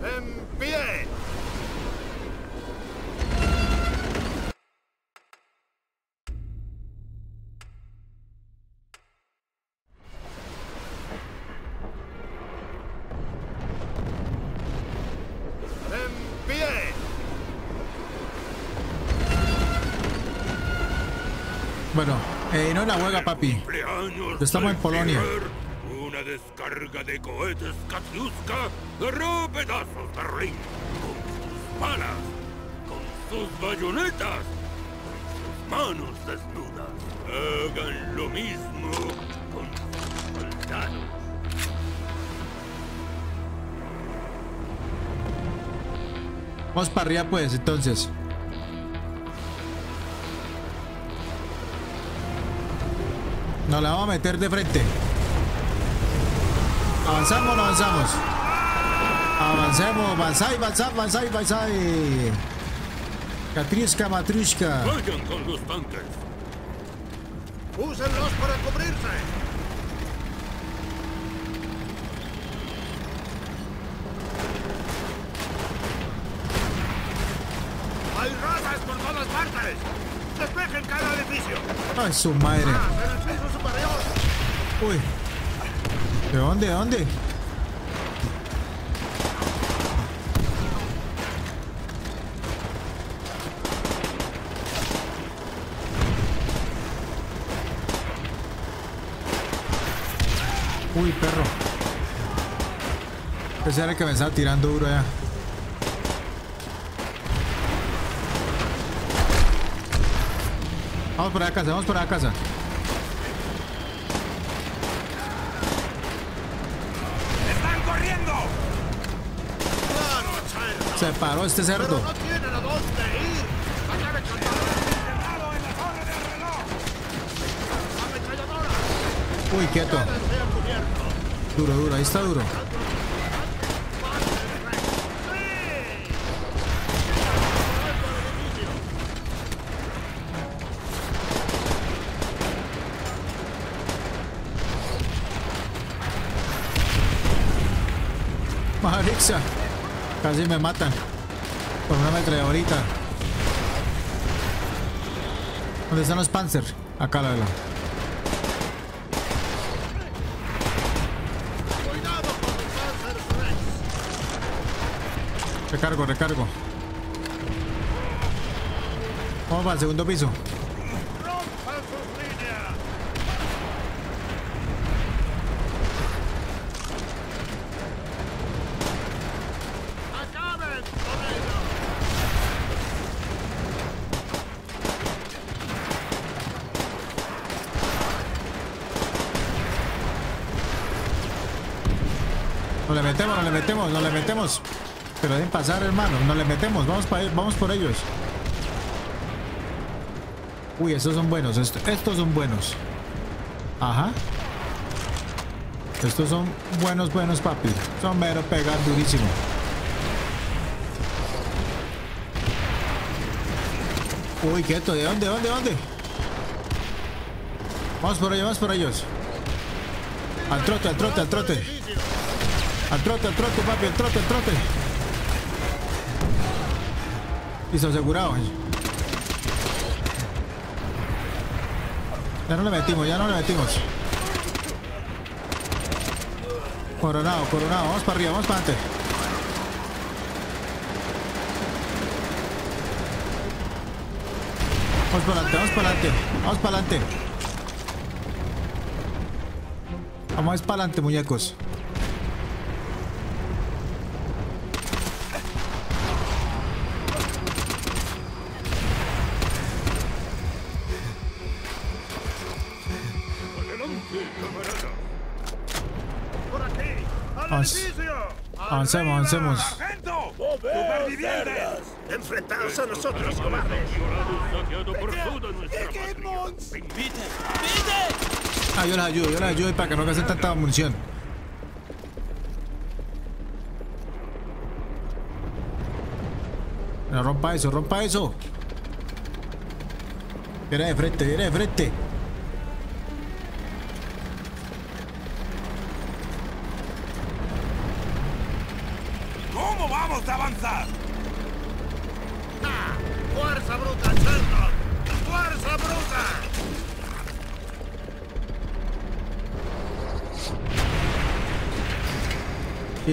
¡En pie! ¡En! Bueno, eh, no la huelga, papi. Estamos en Polonia. Descarga de cohetes Katiuska derró pedazos Berlín con sus balas, con sus bayonetas, con sus manos desnudas. Hagan lo mismo con sus soldados. Vamos para arriba, pues, entonces. Nos la vamos a meter de frente. Avanzamos, no avanzamos. Avancemos, avanzai, avanzai, avanzai, avanzai. Katriuska, matrushka. Vayan con los tanques. ¡Úsenlos para cubrirse! ¡Hay razas por todas partes! ¡Despejen cada edificio! Ay, su madre. ¡Más en el piso superior! Uy. ¿De dónde? ¿De dónde? Uy, perro. Ese era el que me estaba tirando duro ya. Vamos por la casa, vamos por la casa. Paró este ¡Pero cerdo. no tienen a dónde ir! Uy, quieto. Duro, duro, ahí está duro. Marixa. Casi me matan. Por una ametralladorita. ¿Dónde están los Panzer? Acá la verdad. Recargo, recargo. Vamos para el segundo piso. ¡Rompan sus líneas! ¡Acaben con ellos! Nos le metemos, nos le metemos, nos le metemos. Pero deben pasar, hermano. Nos le metemos. Vamos, vamos por ellos. Uy, estos son buenos. est- estos son buenos. Ajá. Estos son buenos, buenos, papi. Son mero pegar durísimo. Uy, quieto. ¿De dónde, dónde, dónde? Vamos por ellos, vamos por ellos. Al trote, al trote, al trote. Al trote, al trote, papi, al trote, al trote. Listo, asegurado. Ya no le metimos, ya no le metimos. Coronado, coronado. Vamos para arriba, vamos para adelante. Vamos para adelante, vamos para adelante. Vamos para adelante. Vamos para adelante, muñecos. Avance-! Avancemos, avancemos. ¡Enfrentaos a nosotros, cobardes! Ah, yo les ayudo, yo les ayudo para que no gasten tanta munición. No, rompa eso, rompa eso. Viene de frente, viene de frente.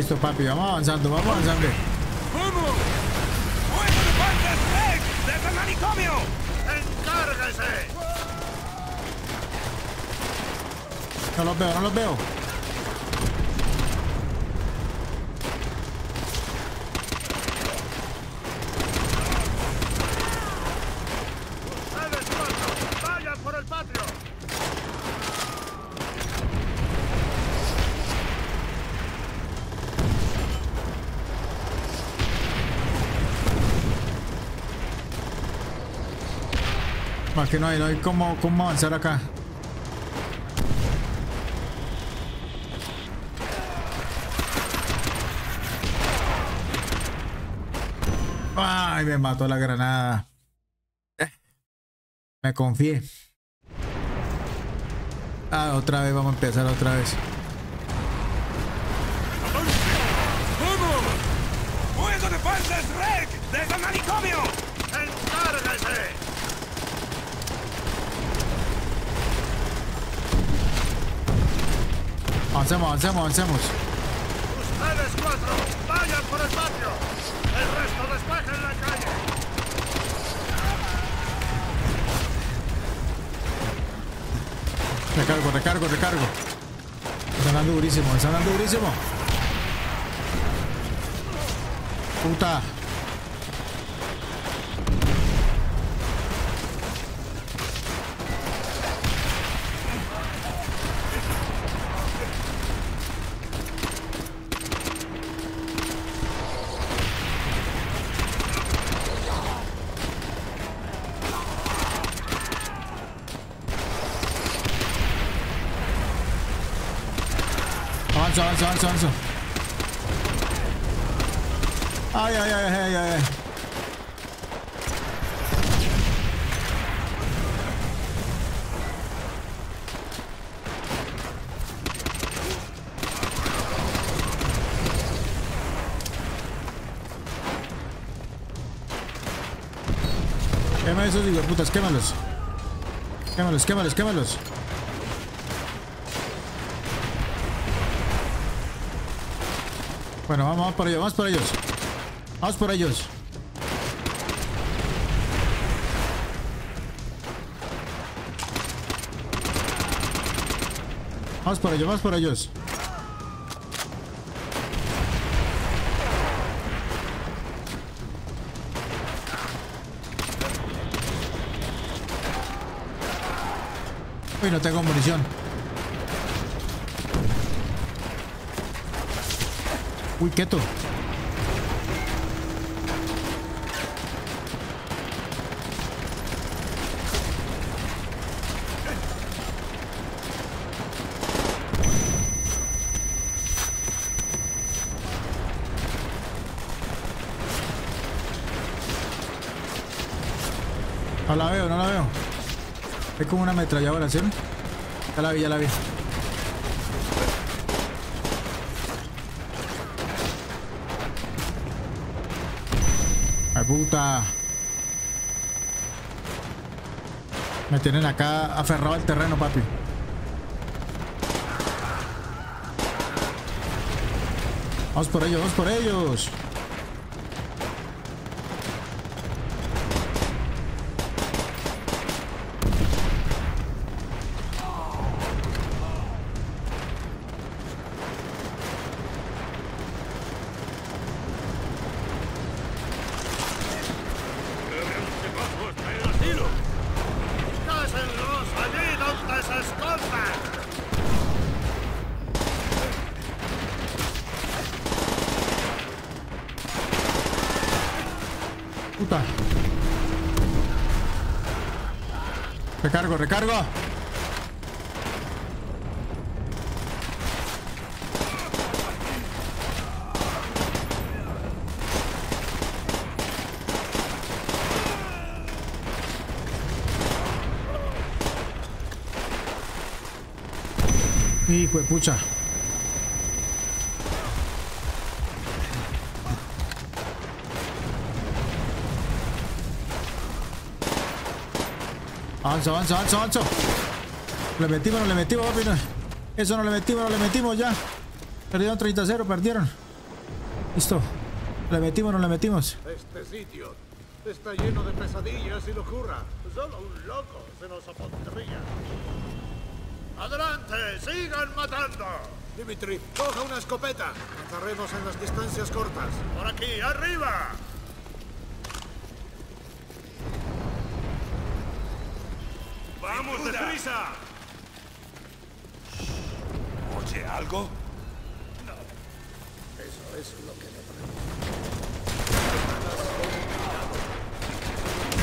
Listo, papi. Vamos avanzando, vamos avanzando. ¡Vamos! ¡Fuego de partes, Rex! ¡Desde el manicomio! ¡Encárguese! No los veo, no los veo. No hay, no hay cómo, cómo avanzar acá. Ay, me mató la granada. Me confié. Ah, otra vez, vamos a empezar otra vez. ¡Fuego de partes, Rex! ¡Desde el manicomio! Avancemos, avancemos, avancemos. ¡Ustedes cuatro! ¡Vayan por el patio! ¡El resto despejen la calle! Recargo, recargo, recargo. Están dando durísimo, están dando durísimo. Puta. Avanzo, avanzo, avanzo. Ay, ay, ay, ay, ay, ay. Quema esos putas, quémalos. Quémalos, quémalos, quémalos. Bueno, vamos, vamos por ellos, vamos por ellos. Vamos por ellos. Vamos por ellos, vamos por ellos. Uy, no tengo munición. Uy, quieto. No la veo, no la veo. Es como una ametralladora, ¿sí? Ya la vi, ya la vi. Puta! Me tienen acá aferrado al terreno, papi. Vamos por ellos, vamos por ellos. Recargo. Hijo de pucha. Avanza, avanza, avanza, avanza. Le metimos, no le metimos, papi. Eso no le metimos, no le metimos ya. Perdieron 30-0, perdieron. Listo. Le metimos, no le metimos. Este sitio está lleno de pesadillas y locura. Solo un loco se nos apoderaría. ¡Adelante! ¡Sigan matando! Dimitri, coja una escopeta. Lanzaremos en las distancias cortas. ¡Por aquí, arriba! ¡Vamos, deprisa! ¿Oye algo? Eso es lo que me.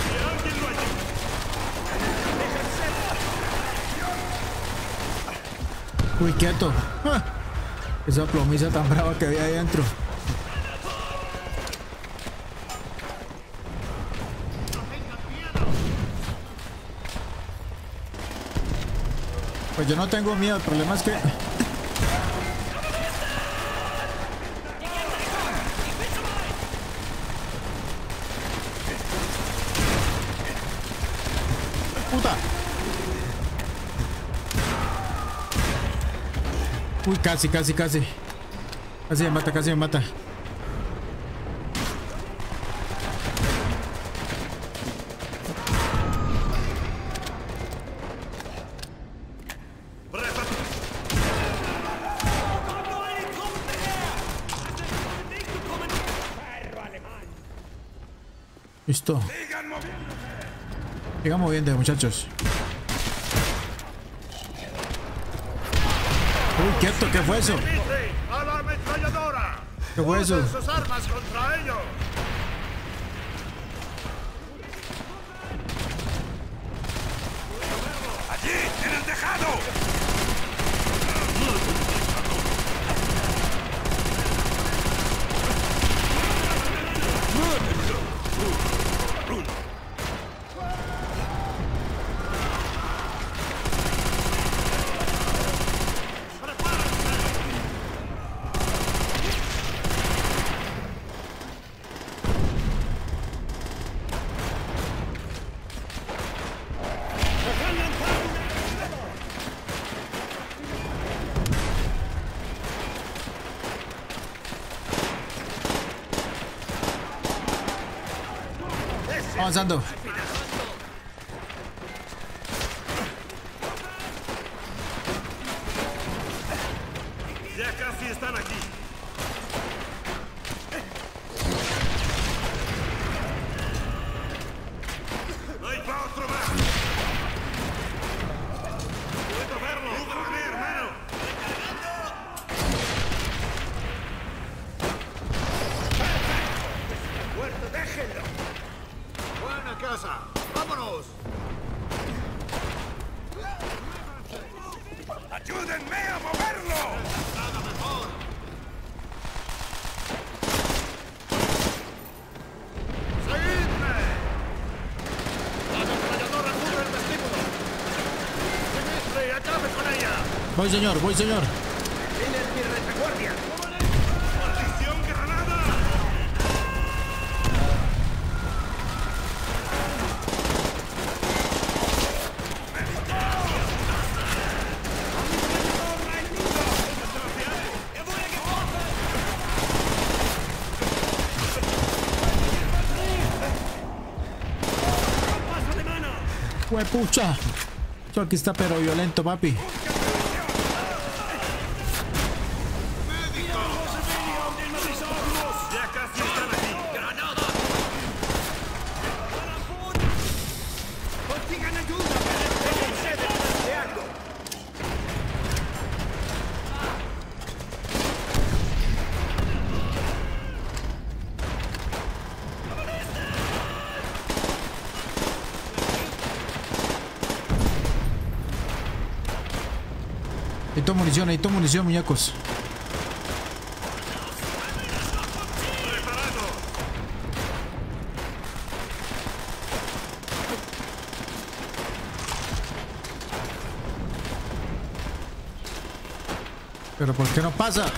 ¡Que alguien! Uy, quieto. Ah, Esa plomiza tan brava que había ahí adentro. Pues yo no tengo miedo, el problema es que... ¡Puta! Uy, casi, casi, casi. Casi me mata, casi me mata. Listo. ¡Sigan moviendo! Muchachos. Uy, quieto, ¿qué fue eso? ¿Qué fue eso? Armas contra ellos! Avanzando. Voy, señor, voy, señor. Huepucha. Esto aquí está pero violento, papi. Munición, necesito munición, muñecos. Pero ¿por qué no pasa?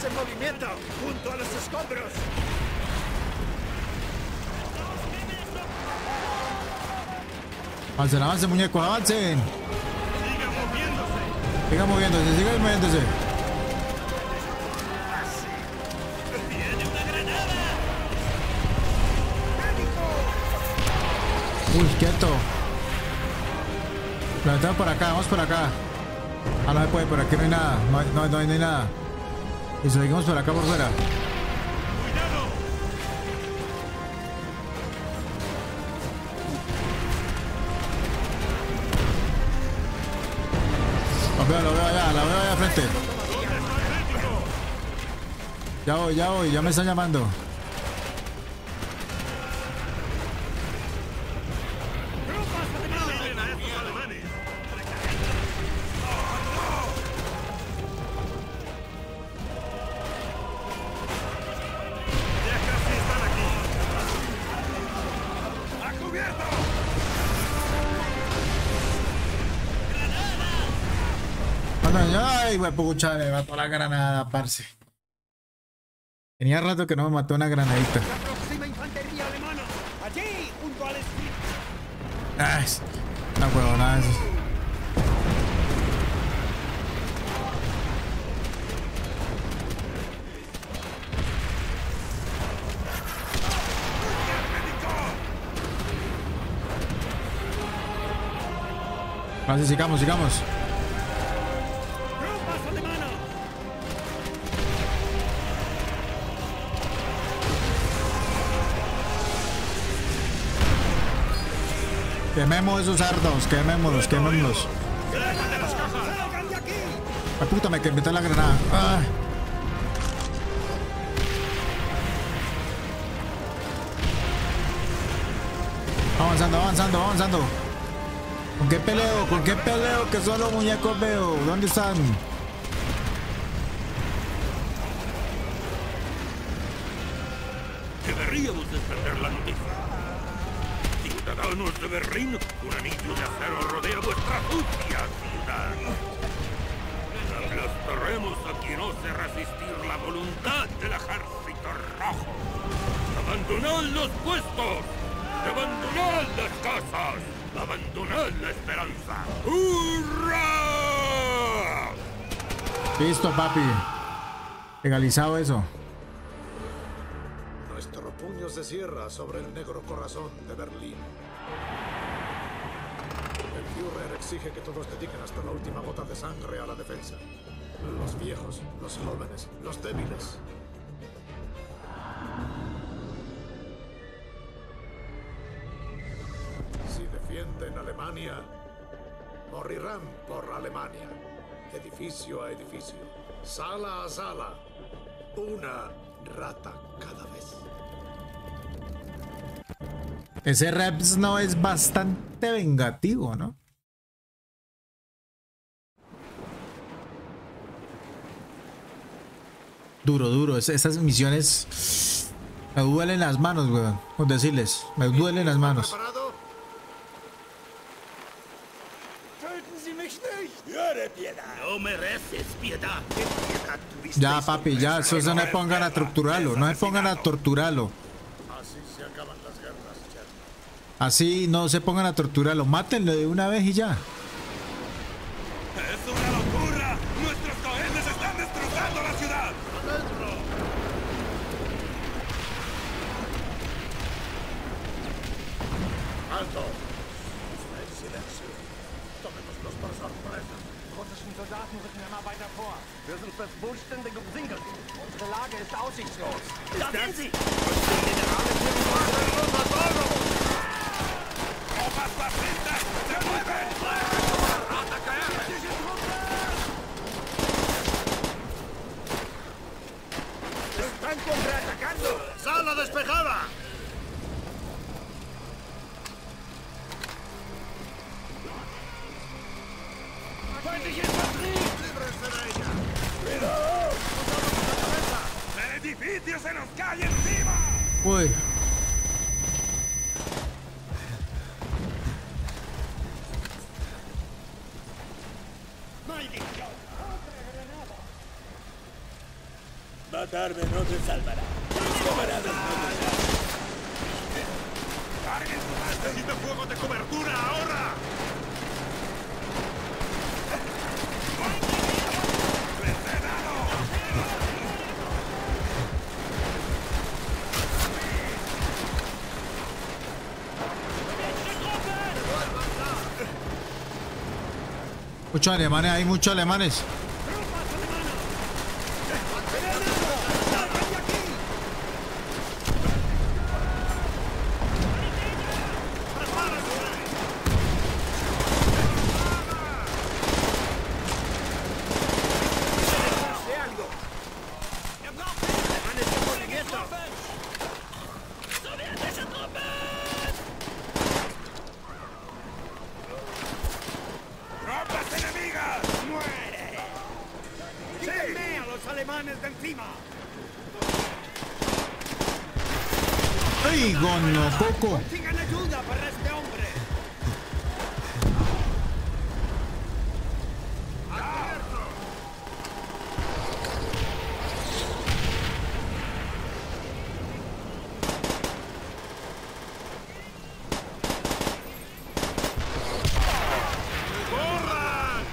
Ese movimiento junto a los escombros. Avancen, avancen, muñecos, avancen. Sigan moviéndose, sigan moviéndose. Uy, quieto. Lo metemos por acá, vamos por acá. Ah, no se puede, por aquí no hay nada. No, hay- no, no hay, no hay nada. Y seguimos por acá por fuera. Lo veo, lo veo allá, la veo allá al frente. Ya voy, ya voy, ya me están llamando. Güey, pucha, me mató la granada, parce. Tenía rato que no me mató una granadita. Ay, no puedo nada de eso. Vale, sigamos, sigamos. Quememos esos sardos, quemémoslos, quemémoslos. La puta me que la granada. Ah. Avanzando, avanzando, avanzando. ¿Con qué peleo? ¿Con qué peleo? Que solo muñecos veo. ¿Dónde están? Deberíamos despertar la noticia. Ciudadanos de Berlín, un anillo de acero rodea vuestra sucia ciudad. Aplastaremos a quien ose resistir la voluntad del ejército rojo. Abandonad los puestos. Abandonad las casas. Abandonad la esperanza. ¡Hurra! Listo, papi. Legalizado eso. Nuestro puño se cierra sobre el negro corazón de Berlín. El Führer exige que todos dediquen hasta la última gota de sangre a la defensa. Los viejos, los jóvenes, los débiles. Si defienden Alemania, morirán por Alemania. Edificio a edificio, sala a sala, una rata cada Ese Reps no es bastante vengativo, ¿no? Duro, duro. Es- Esas misiones me duelen las manos, weón. Por decirles, me duelen las manos. Ya, papi, ya, eso no se pongan a torturarlo, no se pongan a torturarlo. Así se acaban las guerras, Cher. Así no se pongan a torturarlo, mátenlo de una vez y ya. ¡Es una locura! ¡Nuestros cohetes están destrozando la ciudad! ¡Alto! Es silencio. Tomémoslos por sorpresa. russischen Soldaten rücken immer weiter vor. Wir sind fast vollständig umsingelt. Unsere Lage ist aussichtslos. Da sind sie. ¡Tropas fascistas! ¡Están contraatacando! ¡Sala despejada! ¡Líbrense de ella! ¡El edificio se nos cae encima! Muchos alemanes, hay muchos alemanes. ¡Tropas enemigas! ¡Sígueme a los alemanes de encima! ¡Ay, gono, coco! ¡Tengan ayuda para este hombre! ¡Corran!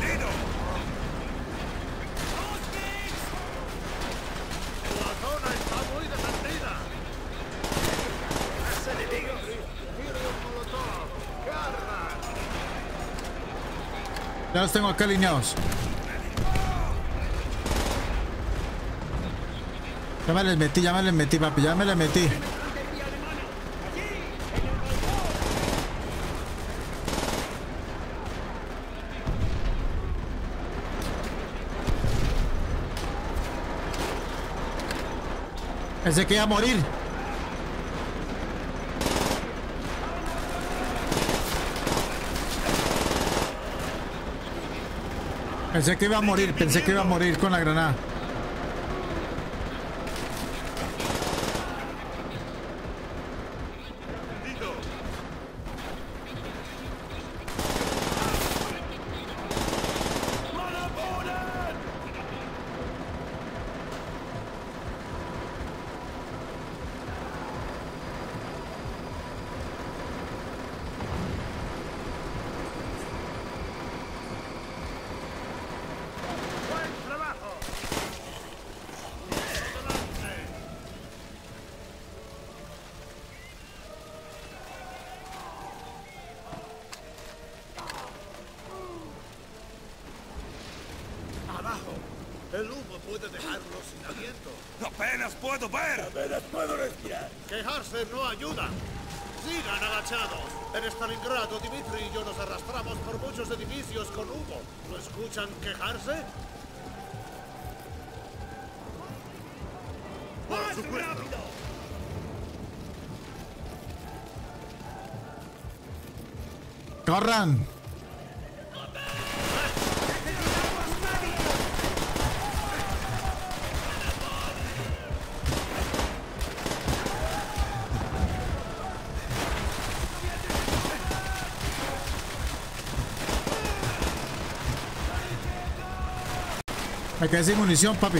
¡Perdido! La zona está muy defendida. ¡Es enemigo! ¡Tire un molotov! ¡Carga! Ya los tengo acá alineados. Ya me les metí, ya me les metí, papi, ya me les metí. Pensé que iba a morir. Pensé que iba a morir, pensé que iba a morir con la granada. Dimitri y yo nos arrastramos por muchos edificios con humo. ¿No escuchan quejarse? ¡Más rápido! ¡Corran! Quedé sin munición, papi.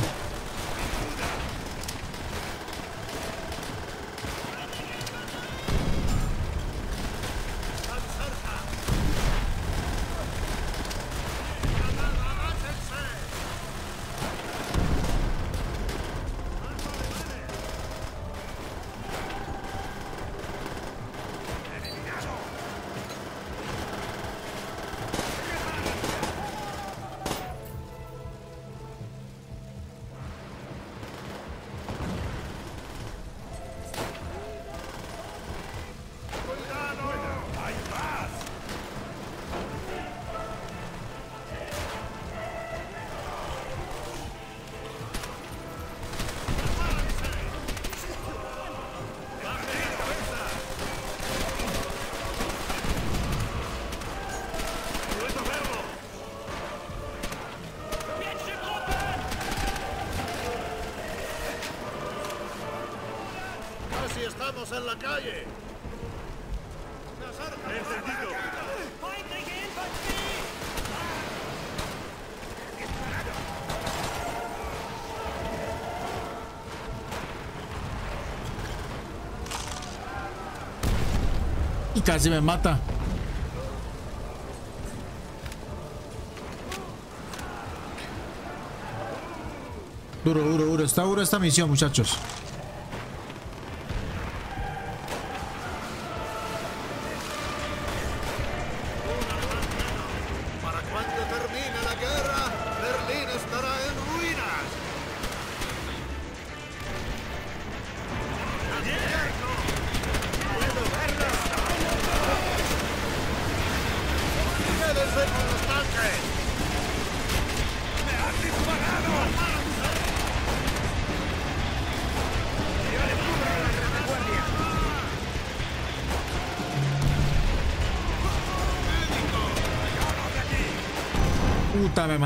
¡Estamos en la calle! Y casi me mata. Duro, duro, duro. Está duro esta misión, muchachos.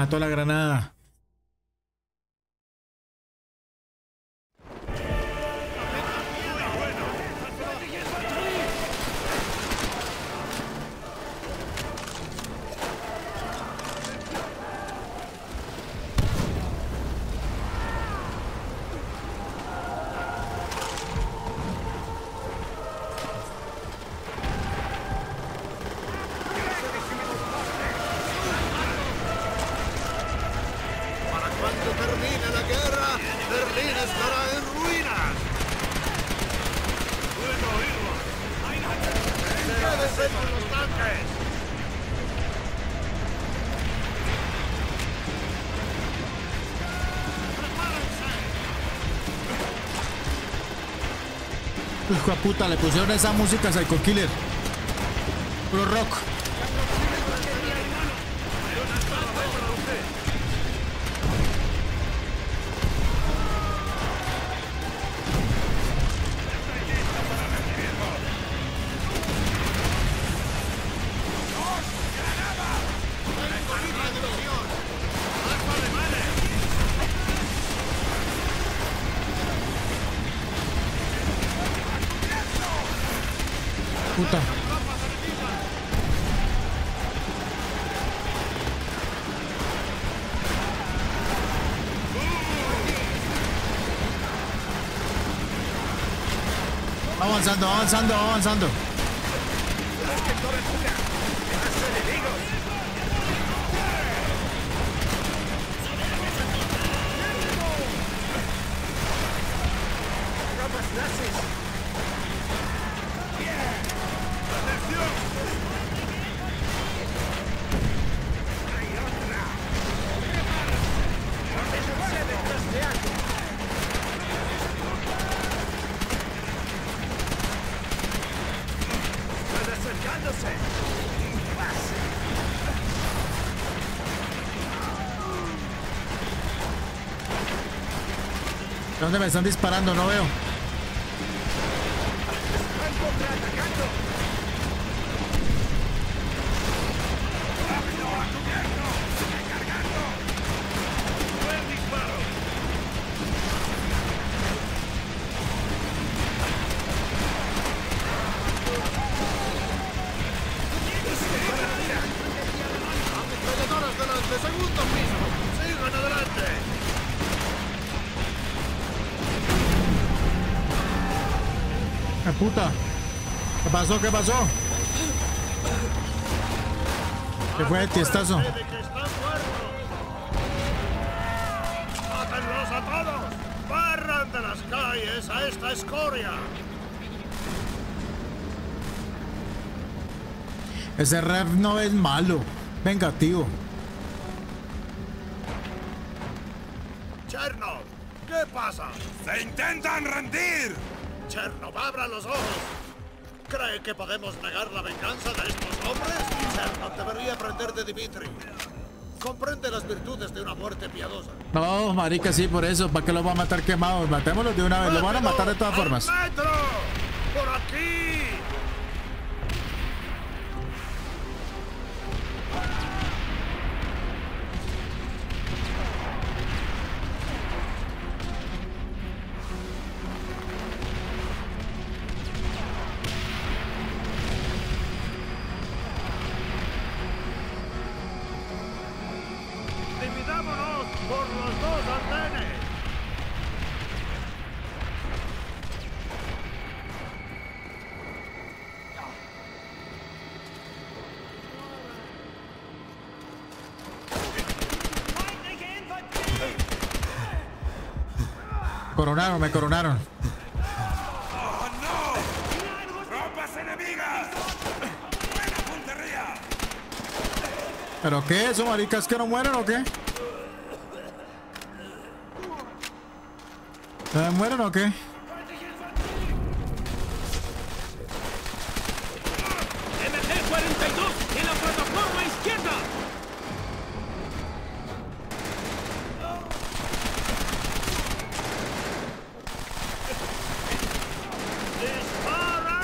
Me mató la granada. Hijo de puta, le pusieron esa música Psycho Killer. Puro rock. Avanzando, avanzando, avanzando. ¿Dónde me están disparando? No veo. Puta! ¿Qué pasó? ¿Qué pasó? ¿Qué fue el tiestazo? ¡Mátenlos a todos! ¡Barran de las calles a esta escoria! Ese ref no es malo. Vengativo. Que podemos negar la venganza de estos hombres? Chernov debería aprender de Dimitri. Comprende las virtudes de una muerte piadosa. No, marica, sí, por eso. ¿Para qué lo va a matar quemados? Matémoslos de una vez. Lo van a matar de todas ¡Al formas. metro! ¡Por aquí! Coronaron, me coronaron. ¡Tropas enemigas! ¿Pero qué? ¿Esos maricas que no mueren o qué? ¿Se mueren o qué? MG-42 en la plataforma izquierda. ¡Disparen!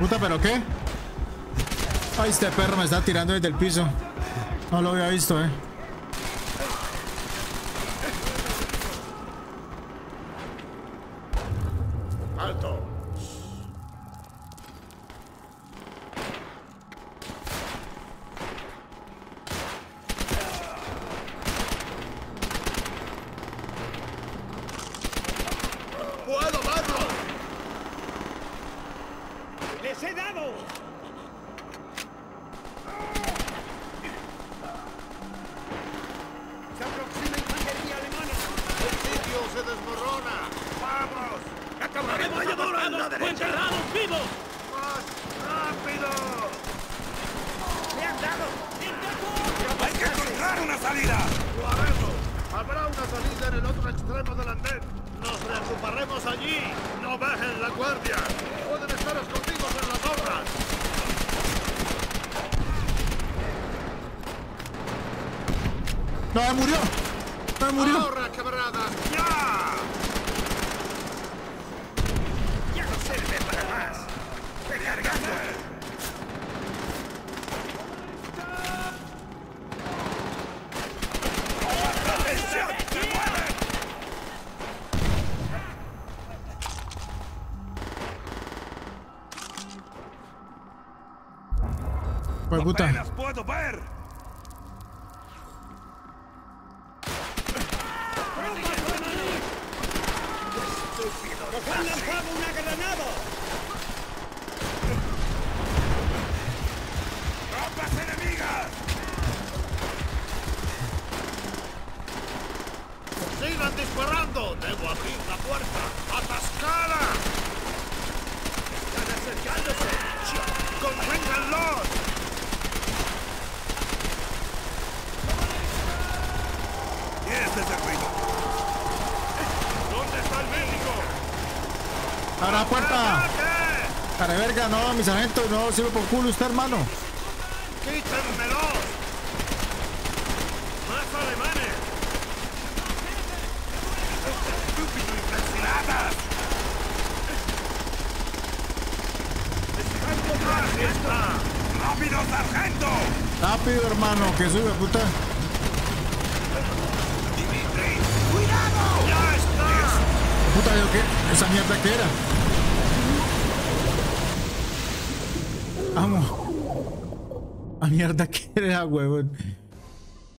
Puta, ¿pero qué? Ay, este perro me está tirando desde el piso. No lo había visto, eh. ¡Alto! ¡Puedo verlo! ¡Les he dado! ¡Se aproxima infantería alemana! ¡El sitio se desmorona! ¡Vamos! ¡Acabaremos ¡Ametralladoras a la o derecha! enterrados vivos! ¡Más rápido! ¡Le han dado! ¡Hay que encontrar una salida! ¡Lo haremos! Habrá una salida en el otro extremo del andén. Nos reocuparemos allí. No bajen la guardia. Pueden estar escondidos en las obras. ¡No, me murió! ¡No, me murió! ¡Ahora, camaradas! ¡Ya! ¡Ya Pues puta. ¡Apenas puedo ver! ¡Nos han lanzado una granada! ¡Tropas enemigas! ¡Sigan disparando! ¡Debo abrir la puerta! ¡Atascada! ¡Están acercándose! ¡Conténganlos! ¿Qué es ese ruido? ¿Dónde está el médico? ¡Abra la puerta! Cara verga, no, mis agentes, no sirve por culo usted, hermano. ¡Quítenmelos! ¡Más alemanes! ¡Estúpido impresionadas! ¡Así está! ¡Rápido, sargento! Rápido, hermano, que de puta. Puta, ¿yo qué? ¿Esa mierda qué era? Vamos. A mierda, ¿qué era, huevón?